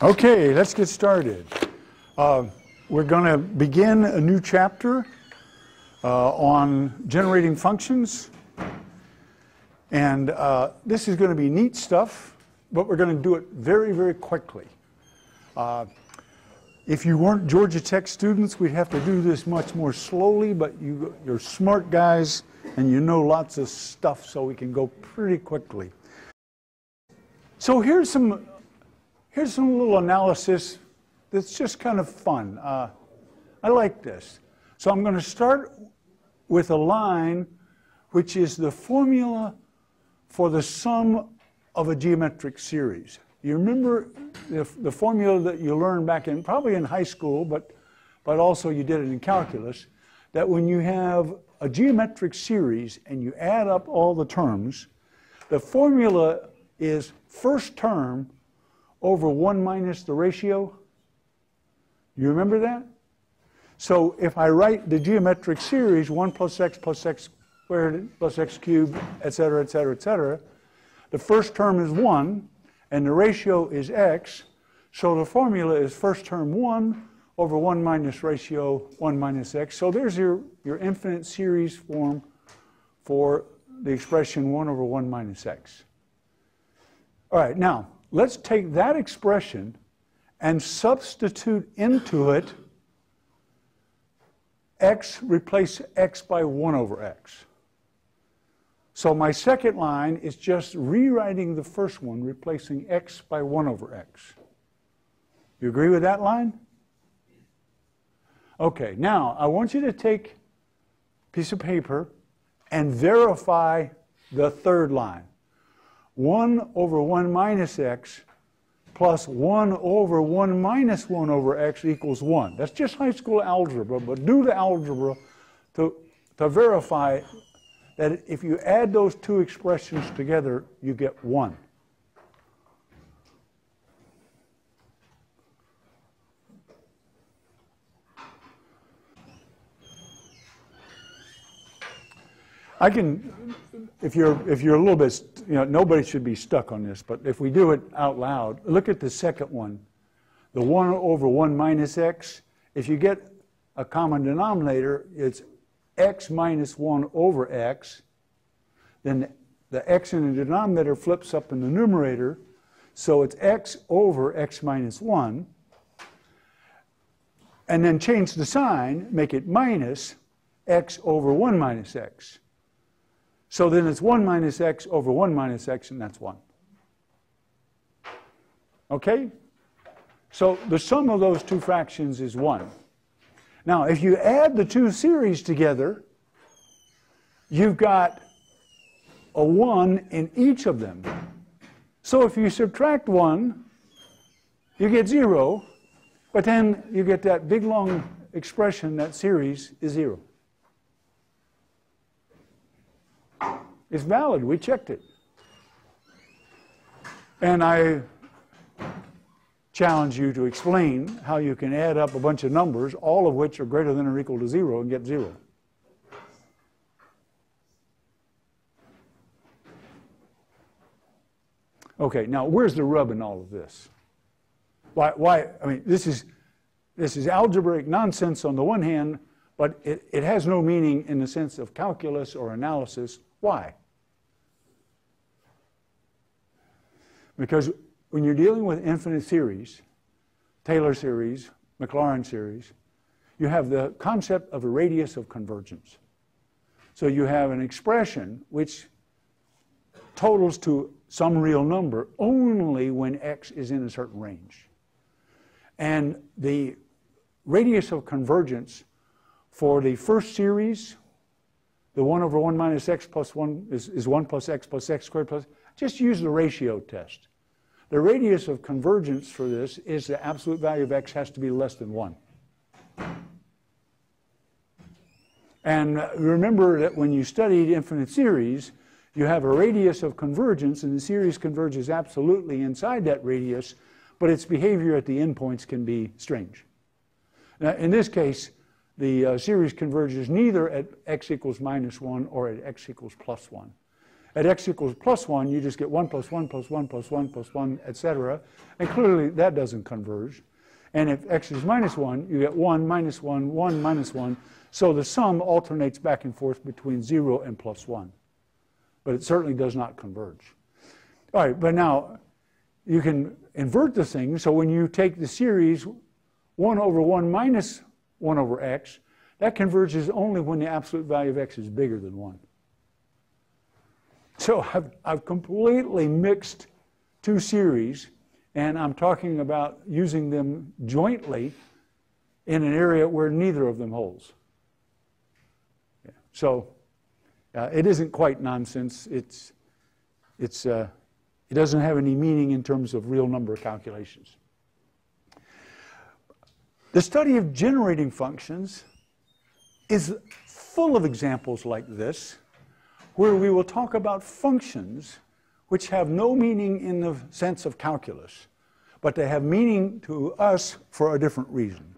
Okay, let's get started. Uh, we're going to begin a new chapter uh, on generating functions. And uh, this is going to be neat stuff, but we're going to do it very, very quickly. Uh, if you weren't Georgia Tech students, we'd have to do this much more slowly, but you, you're smart guys and you know lots of stuff, so we can go pretty quickly. So here's some, here's some little analysis that's just kind of fun. Uh, I like this. So I'm going to start with a line which is the formula for the sum of a geometric series. You remember the, the formula that you learned back in, probably in high school, but, but also you did it in calculus, that when you have a geometric series and you add up all the terms, the formula is first term over 1 minus the ratio. You remember that? So if I write the geometric series 1 plus x plus x squared plus x cubed, et cetera, et cetera, et cetera, the first term is 1 and the ratio is x. So the formula is first term 1 over 1 minus ratio 1 minus x. So there's your, your infinite series form for the expression 1 over 1 minus x. All right, now let's take that expression and substitute into it x, replace x by 1 over x. So my second line is just rewriting the first one, replacing x by 1 over x. You agree with that line? Okay, now I want you to take a piece of paper and verify the third line. 1 over 1 minus x plus 1 over 1 minus 1 over x equals 1. That's just high school algebra, but do the algebra to, to verify that if you add those two expressions together, you get 1. I can, if you're, if you're a little bit, you know, nobody should be stuck on this, but if we do it out loud, look at the second one. The 1 over 1 minus x, if you get a common denominator, it's x minus 1 over x. Then the x in the denominator flips up in the numerator, so it's x over x minus 1. And then change the sign, make it minus x over 1 minus x. So then it's 1 minus x over 1 minus x, and that's 1. Okay? So the sum of those two fractions is 1. Now, if you add the two series together, you've got a 1 in each of them. So if you subtract 1, you get 0, but then you get that big long expression, that series is 0. It's valid. We checked it. And I challenge you to explain how you can add up a bunch of numbers, all of which are greater than or equal to zero, and get zero. Okay, now where's the rub in all of this? Why, why I mean, this is, this is algebraic nonsense on the one hand, but it, it has no meaning in the sense of calculus or analysis. Why? Because when you're dealing with infinite series, Taylor series, Maclaurin series, you have the concept of a radius of convergence. So you have an expression which totals to some real number only when x is in a certain range. And the radius of convergence for the first series, the 1 over 1 minus x plus 1 is, is 1 plus x plus x squared plus, just use the ratio test. The radius of convergence for this is the absolute value of x has to be less than 1. And remember that when you studied infinite series, you have a radius of convergence, and the series converges absolutely inside that radius, but its behavior at the endpoints can be strange. Now, in this case, the uh, series converges neither at x equals minus 1 or at x equals plus 1. at x equals plus 1, you just get 1 plus 1 plus 1 plus 1 plus 1, etc. And clearly that doesn't converge. And if x is minus 1, you get 1 minus 1, 1 minus 1. So the sum alternates back and forth between 0 and plus 1. But it certainly does not converge. All right, but now you can invert the thing. So when you take the series 1 over 1 minus 1 over x, that converges only when the absolute value of x is bigger than 1. So I've, I've completely mixed two series, and I'm talking about using them jointly in an area where neither of them holds. Yeah. So uh, it isn't quite nonsense. It's, it's, uh, it doesn't have any meaning in terms of real number calculations. The study of generating functions is full of examples like this where we will talk about functions which have no meaning in the sense of calculus, but they have meaning to us for a different reason.